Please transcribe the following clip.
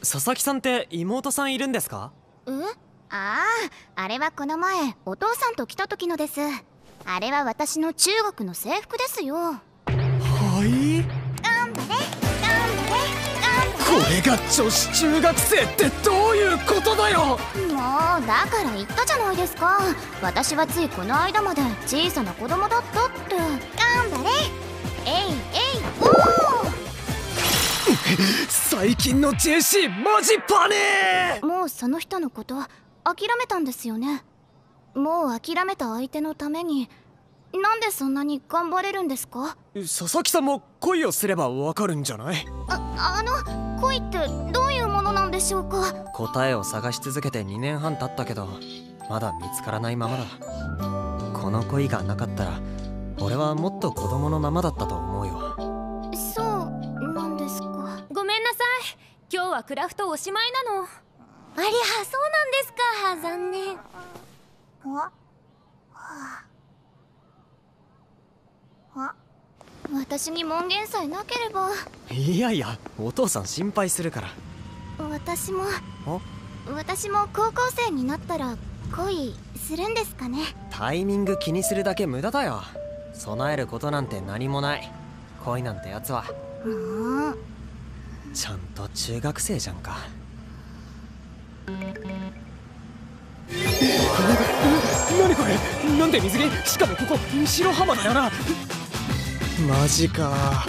佐々木さんって妹さんいるんですか？えあああれはこの前お父さんと来た時のです。あれは私の中学の制服ですよ。はい？頑張れ頑張れ頑張これが女子中学生ってどういうことだよ？もうだから言ったじゃないですか。私はついこの間まで小さな子供だったって最近の JC マジパネもうその人のこと諦めたんですよね。もう諦めた相手のために。なんでそんなに頑張れるんですか？佐々木さんも恋をすればわかるんじゃない？ああの恋ってどういうものなんでしょうか？答えを探し続けて2年半経ったけどまだ見つからないままだ。この恋がなかったら俺はもっと子供のままだったと思うよなさい。今日はクラフトおしまいなの。ありゃそうなんですか。残念。私に門限さえなければ。いやいやお父さん心配するから。私もあ？私も高校生になったら恋するんですかね。タイミング気にするだけ無駄だよ。備えることなんて何もない。恋なんてやつは。うんちゃんと中学生じゃんか。何これなんで水着しかもここ白浜だよなマジか